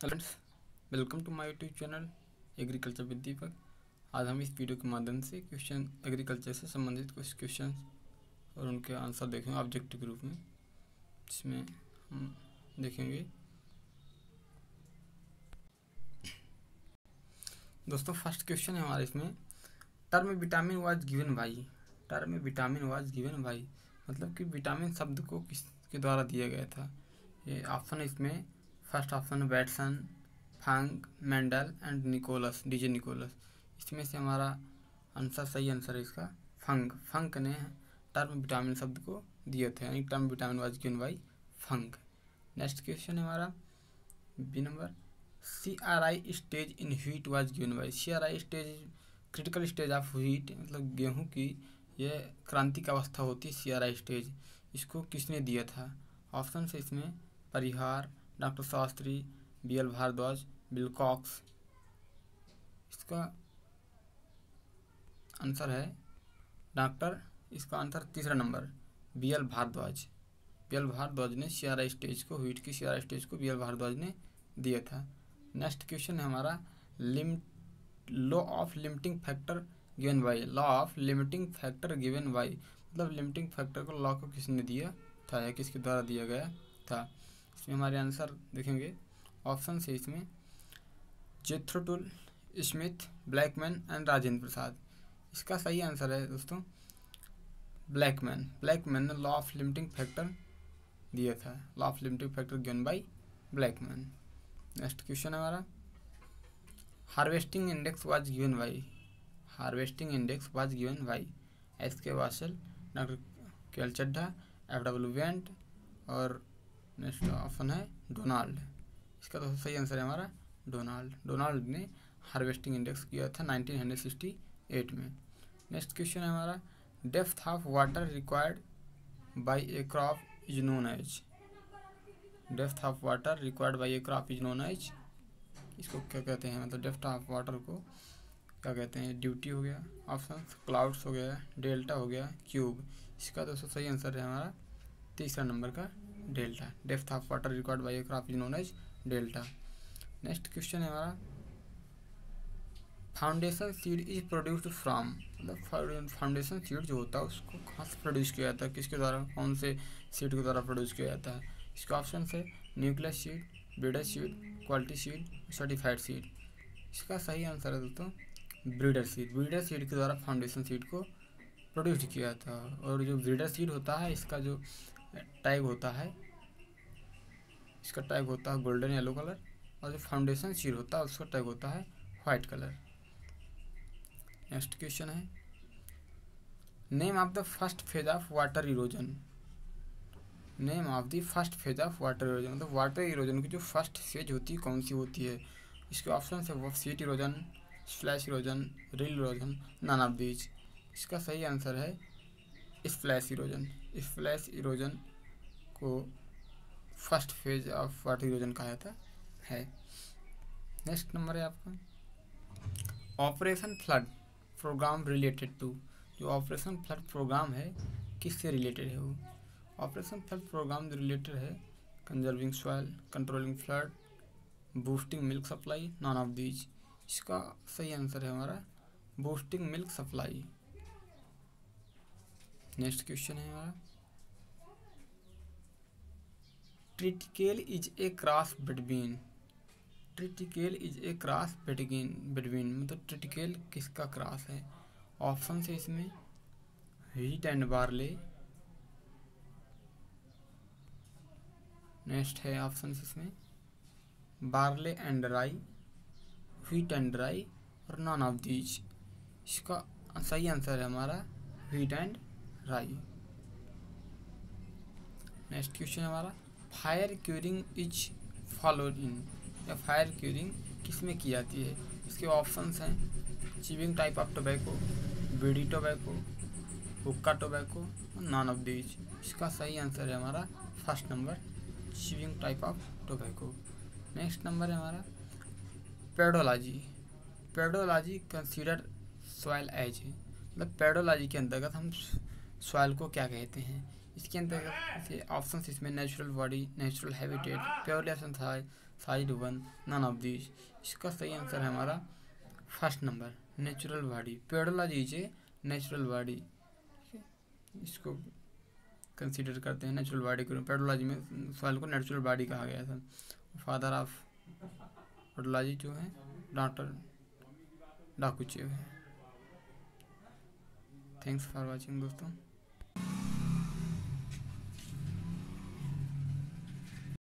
Friends welcome to my YouTube channel agriculture with Deepak आज हम इस वीडियो के माध्यम से क्वेश्चन एग्रीकल्चर से संबंधित कुछ क्वेश्चन और उनके आंसर देखेंगे ऑब्जेक्टिव रूप में, जिसमें हम देखेंगे। दोस्तों फ़र्स्ट क्वेश्चन है हमारे इसमें। Term vitamin was given by term vitamin was given by मतलब कि विटामिन शब्द को किसके द्वारा दिया गया था? ये ऑप्शन इसमें। फ़र्स्ट ऑप्शन है Bateson Funk Mendel and Nicholas DJ Nicholas इसमें से हमारा आंसर सही आंसर है इसका फंक फंक ने टर्म विटामिन शब्द को दिए थे, यानी term vitamin was given by Funk next question है हमारा B number C R I stage in wheat was given by C R I stage critical stage of wheat मतलब गेहूँ की यह क्रांति का अवस्था होती है सी आर आई स्टेज इसको किसने दिया था? ऑप्शन से इसमें Parihar doctor Shastri B L Bhardwaj Wilcox इसका आंसर है डॉक्टर, इसका आंसर तीसरा number B L Bhardwaj. B L Bhardwaj ने सी आर स्टेज को हीट की सी आर स्टेज को बी एल भारद्वाज ने दिया था। नेक्स्ट क्वेश्चन है हमारा, lim, law of limiting factor given by law of limiting factor given by मतलब लिमिटिंग फैक्टर को लॉ को किसने दिया था या किसके द्वारा दिया गया था? इसमें हमारे आंसर देखेंगे। ऑप्शन से इसमें Jethro Tull Smith, Blackman and Rajendra Prasad. इसका सही आंसर है दोस्तों, ब्लैकमैन। ब्लैकमैन ने लॉ ऑफ़ लिमिटिंग फैक्टर दिया था। Law of limiting factor given by Blackman. Next question हमारा। Harvesting index was given by harvesting index was given by S K Vasal doctor K L Chadha F W Went और next option है Donald इसका तो सही answer है हमारा Donald Donald ने harvesting index किया था 1968 में नेक्स्ट क्वेश्चन है हमारा depth of water required by a crop is known as depth of water required by a crop is known as इसको क्या कहते हैं? मतलब डेप्थ ऑफ़ वाटर को क्या कहते हैं? ड्यूटी हो गया ऑप्शन क्लाउड्स हो गया डेल्टा हो गया क्यूब इसका दोस्तों सही आंसर है हमारा तीसरा नंबर का delta. Depth of water record by crop is known as delta. Next question है हमारा। Foundation seed is produced from मतलब फाउंडेशन सीड जो होता है उसको कहाँ से प्रोड्यूस किया जाता है? किसके द्वारा, कौन से सीड के द्वारा प्रोड्यूस किया जाता है? इसका ऑप्शन है nucleus seed breeder seed quality seed certified seed इसका सही आंसर है दोस्तों ब्रीडर सीड ब्रीडर सीड के द्वारा फाउंडेशन सीड को प्रोड्यूस किया जाता है। और जो ब्रीडर सीड होता है, इसका जो टैग होता है। इसका टैग होता है गोल्डन येलो कलर और जो फाउंडेशन सीड होता है, उसका टैग होता है वाइट कलर। नेक्स्ट क्वेश्चन है। Name of the first phase of water erosion. Name of the first phase of water erosion मतलब वाटर इरोजन की जो फ़र्स्ट फ़ेज़ होती है, कौन सी होती है? इसके ऑप्शन है वो sheet erosion, splash erosion, rill erosion, none of these इसका सही आंसर है, स्प्लैश इरोजन। स्प्लैश इरोजन को first phase of water erosion कहा जाता है। नेक्स्ट नंबर है आपका। Operation flood programme related to. जो ऑपरेशन फ्लड प्रोग्राम है, किससे रिलेटेड है वो? ऑपरेशन फ्लड प्रोग्राम जो रिलेटेड है conserving soil controlling flood boosting milk supply none of these इसका सही आंसर है हमारा boosting milk supply next question है हमारा। Triticale is a cross between triticale is a cross between between मतलब triticale किसका क्रॉस है? ऑप्शन से इसमें. हीट एंड बार्ले नेक्स्ट है ऑप्शन इसमें. Barley and rye wheat and rye और नॉन ऑफ़ दीज इसका सही आंसर है हमारा wheat and rye next question हमारा. Fire curing is followed in, या फायर क्यूरिंग किसमें की जाती है? इसके ऑप्शंस हैं chewing type of tobacco bidi tobacco hookah tobacco none of these इसका सही आंसर है हमारा first number chewing type of tobacco next number है हमारा pedology pedology consider soil as मतलब पेडोलॉजी के अंतर्गत हम सॉइल को क्या कहते हैं? इसके अंतर्गत ऑप्शन इसमें natural body natural habitat प्योरलेशन side one none of this इसका सही आंसर है हमारा first number natural body pedology दीजिए नेचुरल बॉडी इसको कंसीडर करते हैं नेचुरल बॉडी को। पेडोलॉजी में सॉइल को नेचुरल बॉडी कहा गया था। फादर ऑफ़ पेडोलॉजी जो है डॉक्टर डाकूचेव है। थैंक्स फॉर वाचिंग दोस्तों।